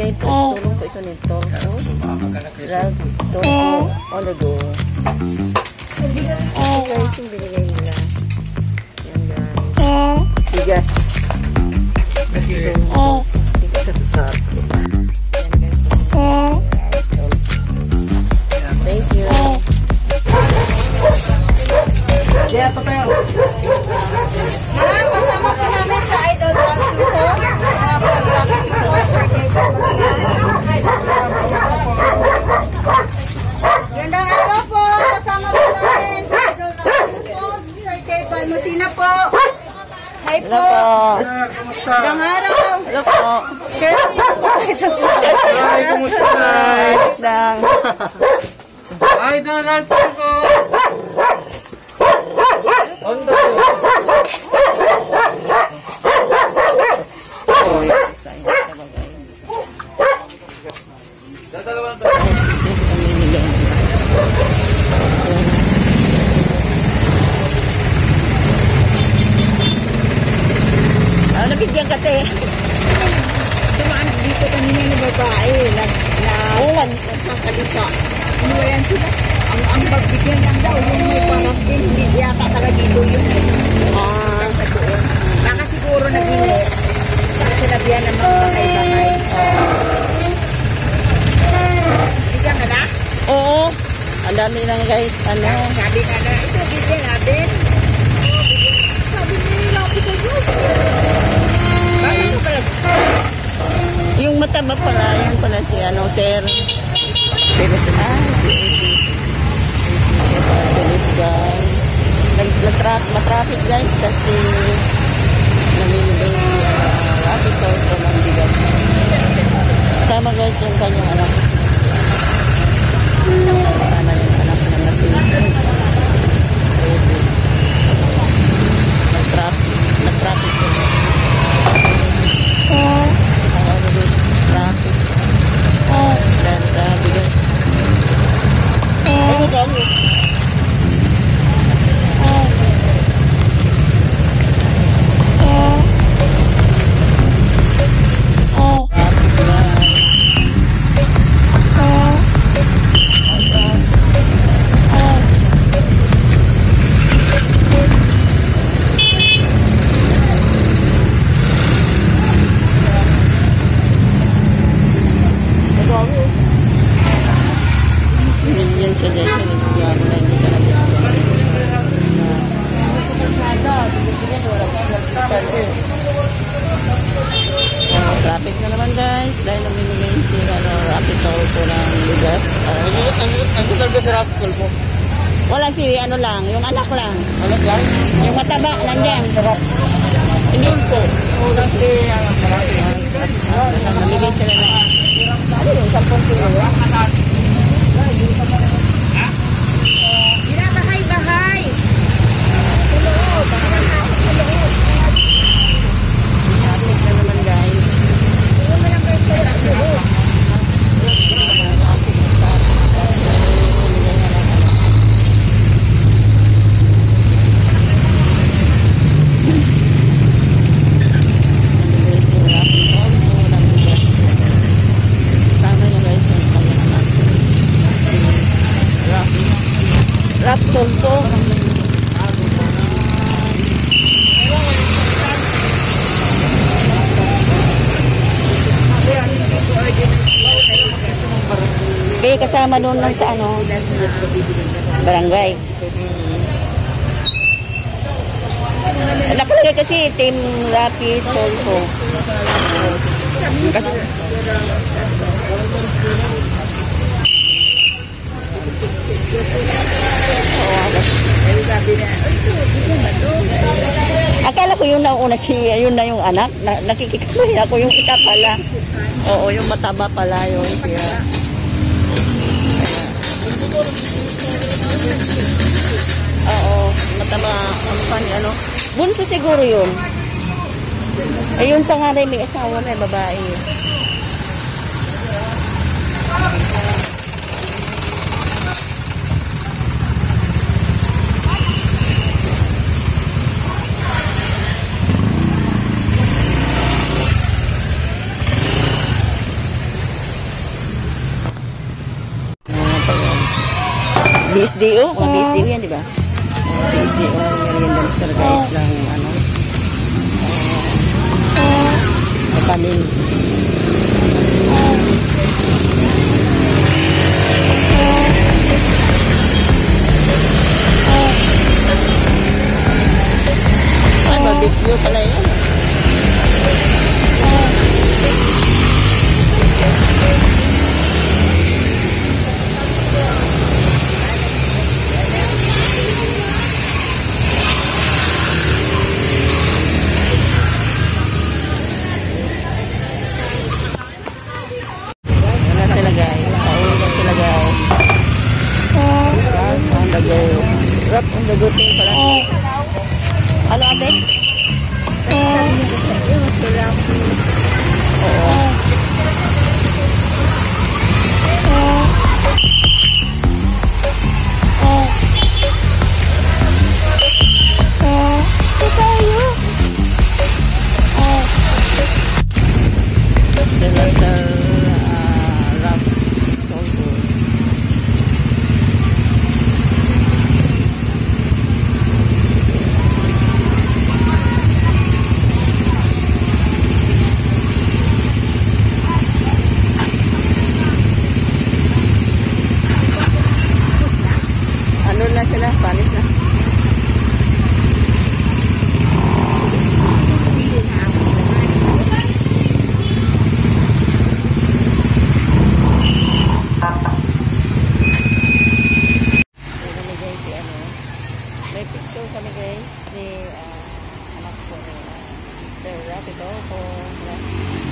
Bigay po, tulong po ito ni Tolfo. Ralph Tolfo Olago. Ito guys, yung binigay nila. Yan guys. Bigas. Ito. Bigas sa Ay, Donald! Oh, guys? Dadalawan ba? Pamimigay nila. Ah, nabigyan ka te. Tumaan dito kanina ni babae. Na, Oo, nagsasalita. Ano ba yan sila? Ang, ang magbigyan lang daw. Yung may parang din. Hindi yata talaga dito yun. ah, doon. Baka siguro naging baka sinabihan ng mga bahay-bahay. Bigyan ka na? oo. Ang dami lang guys, ano. Ano, sir. Si, ah, si Bilis guys. Nag-traffic, matraffic guys kasi namimigay si uh, Rapi ko ito ng bigas. Sama guys yung kanyang anak. Sama yung anak na natin. Nag-traffic, nag-traffic sila. Traffic. Dan sa bigas. Ano ba? Traffic na. Binigyan siya dyan siya. Nagagawa na hindi siya nabigyan. Oh, traffic na naman guys dahil namimigay si ano, Rapid Toll po ng bigas. Ah, Ano ano ano talaga sa rap call mo? wala si ano lang, yung anak lang. Ano lang? Yung mataba, nandiyan. Yun po. Kasi ang marami. Namimigay sila ng ano yung 10 kilo. Hindi na bahay-bahay. Traffic na naman guys. Namimigay si Rapid Toll po ng bigas. Sama niya guys yung kanyang anak. Si Rapid. Rapid Toll po. Kaya kasama doon lang sa ano, barangay. Nakalagay kasi Team Rapid Tolfo. Kasi, Akala ko yun na una si yun na yung anak. Na, nakikikamoy ako yung isa pala. Oo, yung mataba pala yung siya. Oo, mataba. Ano pa ni ano? Bunso siguro yun. Eh, yung panganay may asawa na, babae. BSDO, mga BSDO yan, di ba? Mga BSDO, merienda Mr. guys, ng ano, uh, kapanin. On the go thing pala. Ano ate?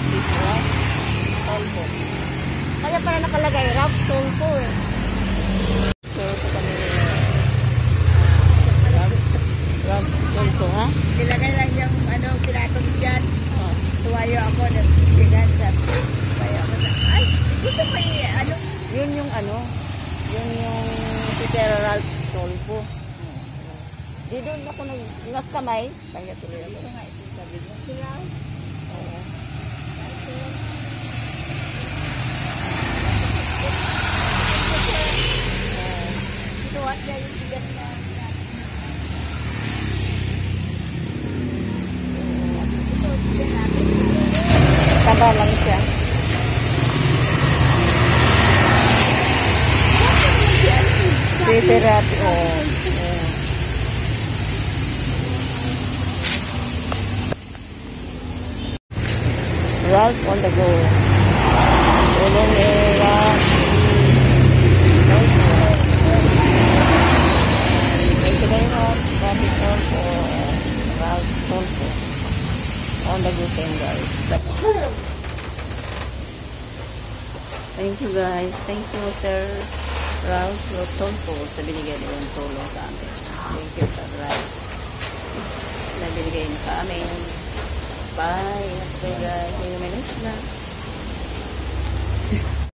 Big Rock Tolpo. Kaya pala nakalagay Rock Tolpo eh. Picture ko kami ni ah, Rock, Tolpo ha? Nilagay lang yung ano, pinatong dyan. Oh. Tuwayo ako, nagsigan sa Kaya ako na, ay, gusto pa i- ano, Yun yung ano, yun yung si Ralph Tolpo. Di doon ako nag nagkamay. Kaya tuloy ako. ito nga isasabi niya sila. Oo. Tuwa niya yung bigas na. Ito, bigyan natin. Lang siya. Ralph, oo. Oo. Ralph on the go. Tulong ni Ralph. Thank you very much, Ralph Tolpo. Ralph Tolpo. On the go thing, guys. Thank you guys. Thank you, Sir Ralph Tolpo sa binigay niyong tulong sa amin. Thank you, Sir Rice. Na binigay niyo sa amin. Bye. Okay guys. See you next vlog.